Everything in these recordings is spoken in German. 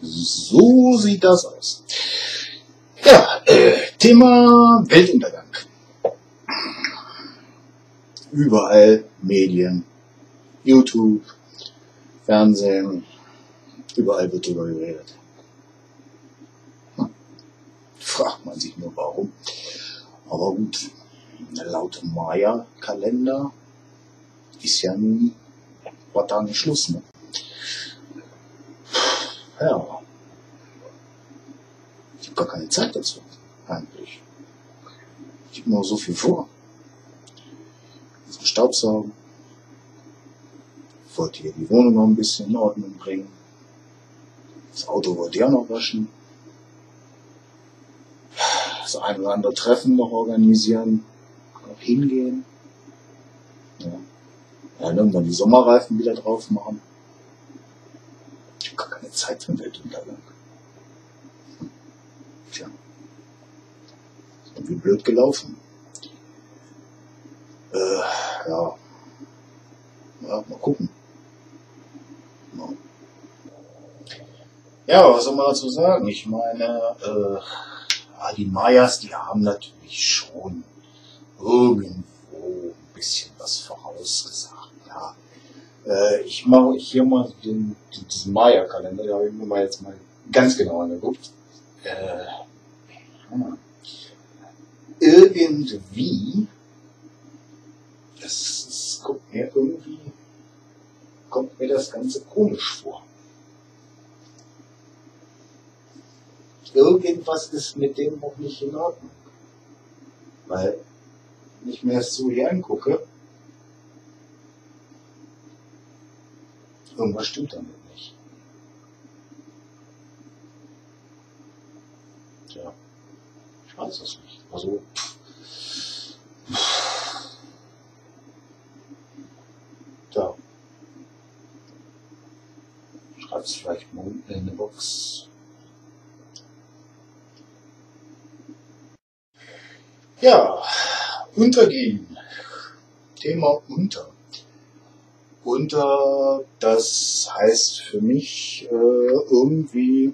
So sieht das aus. Ja, äh, Thema Weltuntergang. Überall Medien, YouTube, Fernsehen, überall wird darüber geredet. Hm. Fragt man sich nur warum. Aber gut, laut Maya-Kalender ist ja nie was da nicht Schluss. Ne? Ja. Ich habe gar keine Zeit dazu, eigentlich. Ich habe nur so viel vor. Also Staubsaugen. Ich wollte hier die Wohnung noch ein bisschen in Ordnung bringen. Das Auto wollte ich auch noch waschen. Das ein oder andere Treffen noch organisieren. Noch hingehen. Ja. Ja, irgendwann die Sommerreifen wieder drauf machen. Ich habe gar keine Zeit den Weltuntergang. Tja. Irgendwie blöd gelaufen. Äh, ja. Ja, mal gucken. Ja. ja, was soll man dazu sagen? Ich meine, äh, die Mayas, die haben natürlich schon irgendwo ein bisschen was vorausgesagt. Ja. Äh, ich mache hier mal den, diesen Maya-Kalender, da habe ich mir mal jetzt mal ganz genau angeguckt. Äh, irgendwie, das, das kommt mir irgendwie, kommt mir das Ganze komisch vor. Irgendwas ist mit dem noch nicht in Ordnung. Weil, wenn ich mir das so hier angucke, Irgendwas stimmt damit nicht. Tja, ich weiß es nicht. Also, da. Es vielleicht mal unten in eine Box. Ja, untergehen. Thema unter. Und äh, das heißt für mich äh, irgendwie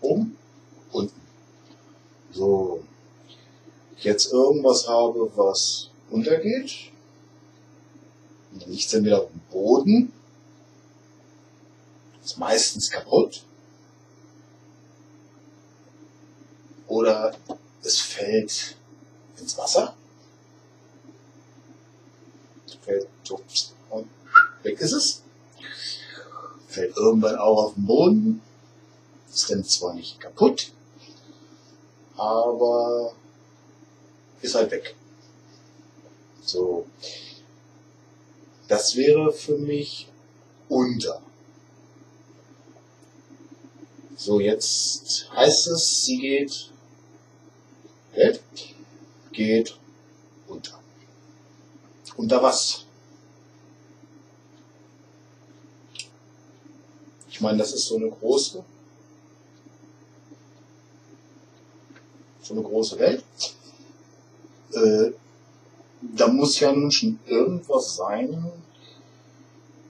oben, unten. So, ich jetzt irgendwas habe, was untergeht, dann liegt es dann wieder auf dem Boden, ist meistens kaputt. Oder es fällt ins Wasser fällt ups, und weg ist es. Fällt irgendwann auch auf den Boden. Ist dann zwar nicht kaputt, aber ist halt weg. So. Das wäre für mich unter. So, jetzt heißt es, sie geht, geht, geht. Unter was? Ich meine, das ist so eine große, so eine große Welt. Äh, da muss ja nun schon irgendwas sein,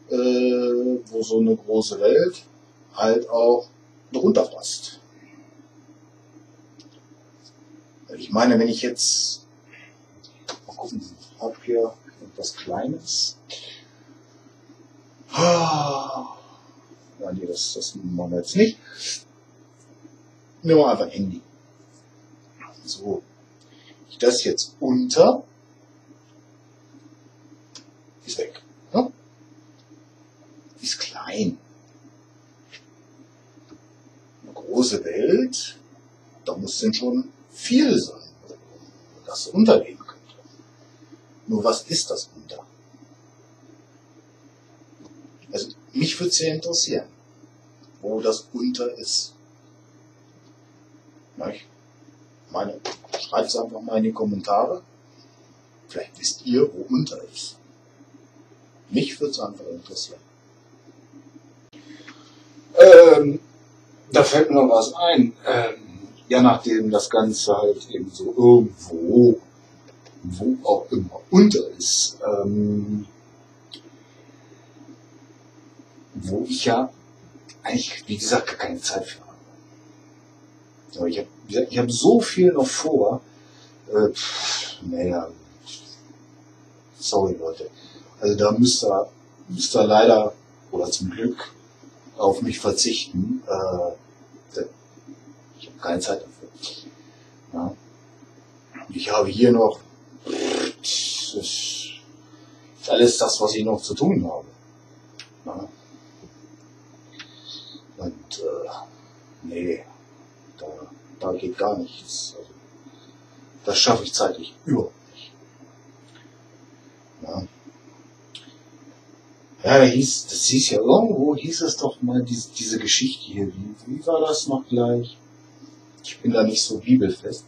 äh, wo so eine große Welt halt auch drunter passt. Ich meine, wenn ich jetzt mal gucken, habe hier etwas Kleines. Ah, nee, das, das machen wir jetzt nicht. Nehmen wir einfach ein Handy. So. Ich das jetzt unter. Ist weg. Ja? Ist klein. Eine große Welt, da muss denn schon viel sein, das untergehen nur was ist das unter? Also mich würde sehr interessieren, wo das unter ist. Ich meine, schreibt es einfach mal in die Kommentare. Vielleicht wisst ihr, wo unter ist. Mich würde es einfach interessieren. Ähm, da fällt mir noch was ein. Ähm, ja, nachdem das Ganze halt eben so irgendwo wo auch immer unter ist, ähm, wo ich ja eigentlich, wie gesagt, gar keine Zeit für habe. Aber ich habe ich hab so viel noch vor. Äh, naja, sorry Leute. Also da müsst ihr, müsst ihr leider oder zum Glück auf mich verzichten. Äh, ich habe keine Zeit dafür. Ja. Ich habe hier noch ist alles das, was ich noch zu tun habe. Ja. Und äh, nee, da, da geht gar nichts. Also, das schaffe ich zeitlich überhaupt nicht. Ja. Ja, hieß, das hieß ja irgendwo, hieß es doch mal, diese, diese Geschichte hier. Wie, wie war das noch gleich? Ich bin da nicht so bibelfest.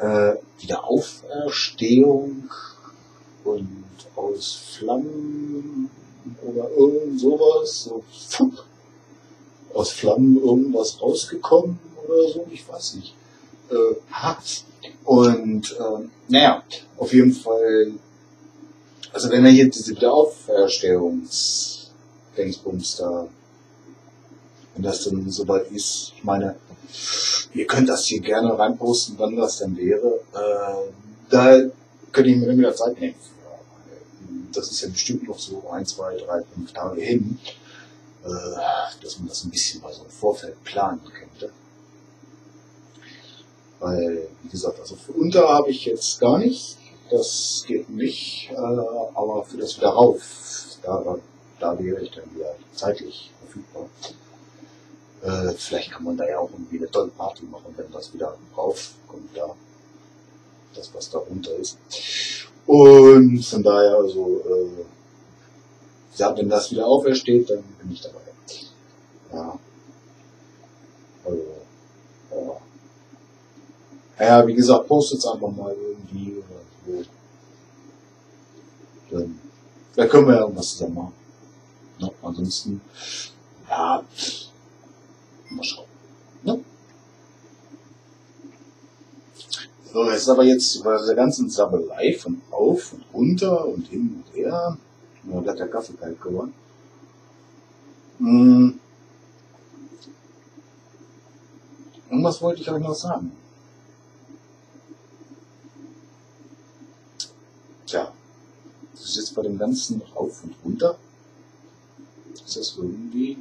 Äh, Auferstehung und aus Flammen oder irgend sowas, so fupp, aus Flammen irgendwas rausgekommen oder so, ich weiß nicht. Äh, hat. Und äh, naja, auf jeden Fall, also wenn er hier diese Wiederauferstehungsdingsbums da, wenn das dann soweit ist, ich meine, ihr könnt das hier gerne reinposten, wann das denn wäre. Äh, da könnte ich mir wieder Zeit nehmen. Das ist ja bestimmt noch so ein, zwei, drei, fünf Tage hin, äh, dass man das ein bisschen mal so im Vorfeld planen könnte. Weil, wie gesagt, also für unter habe ich jetzt gar nicht. Das geht nicht, äh, aber für das wieder da, da wäre ich dann wieder zeitlich verfügbar. Äh, vielleicht kann man da ja auch irgendwie eine tolle Party machen, wenn das wieder raufkommt da. Das, was da runter ist. Und von daher, also, äh, ja, wenn das wieder aufersteht, dann bin ich dabei. Ja. Also, ja. Ja, wie gesagt, postet es einfach mal irgendwie oder so. Dann, da können wir ja irgendwas zusammen machen. Ja, ansonsten, ja, Mal schauen. Ne? So, es ist aber jetzt bei der ganzen Sabbelei von auf und runter und hin und her. Nur hat der Kaffee kalt geworden. Hm. Und was wollte ich euch noch sagen? Tja, das ist jetzt bei dem Ganzen rauf und runter. Ist das irgendwie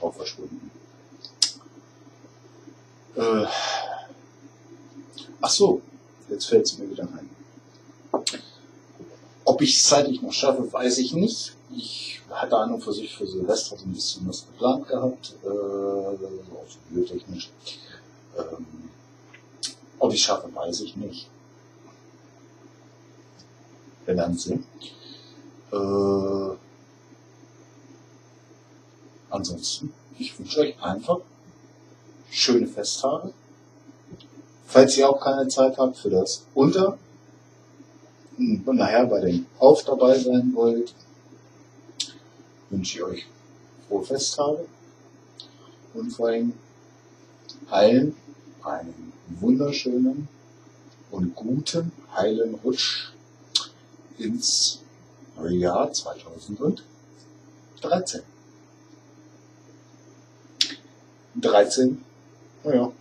auch verschwunden. Äh, ach so, jetzt fällt es mir wieder ein. Ob ich es zeitlich noch schaffe, weiß ich nicht. Ich hatte an und für sich für Silvester so ein bisschen was geplant gehabt, äh, auch so biotechnisch. Ähm, ob ich es schaffe, weiß ich nicht. Wir werden sehen. Äh, Ansonsten, ich wünsche euch einfach schöne Festtage. Falls ihr auch keine Zeit habt für das Unter und nachher bei dem Auf dabei sein wollt, wünsche ich euch frohe Festtage und vor allem allen einen wunderschönen und guten, heilen Rutsch ins neue Jahr 2013. 13, naja,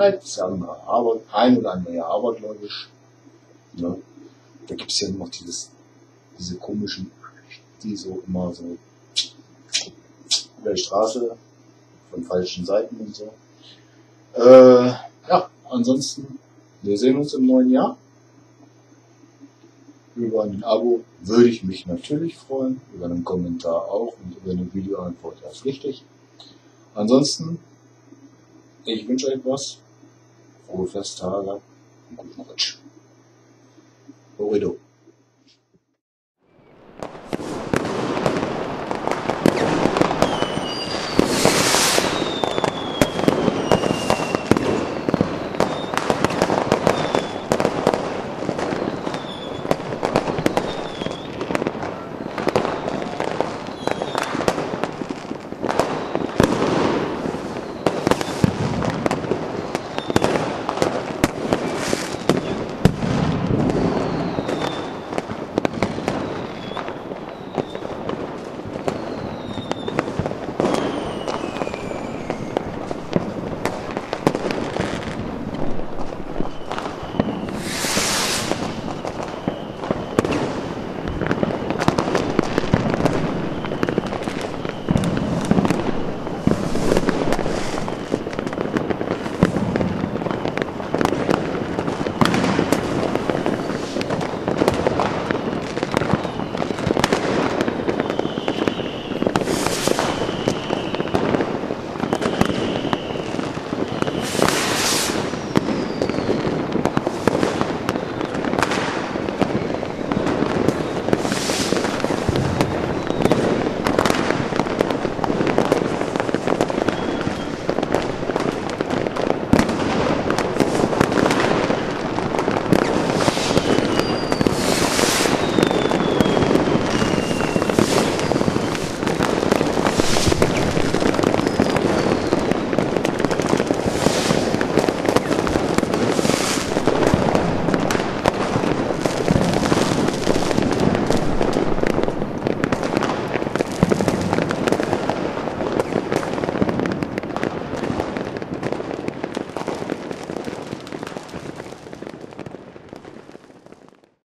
vielleicht sagen wir Arbeit, ein oder andere Jahr abergläubisch. Ne? Da gibt es ja noch dieses, diese komischen, die so immer so über die Straße von falschen Seiten und so. Äh, ja, ansonsten, wir sehen uns im neuen Jahr. Über ein Abo würde ich mich natürlich freuen, über einen Kommentar auch und über eine Videoantwort erst richtig. Ansonsten, ich wünsche euch was. Frohe Festtage und guten Rutsch. Horido.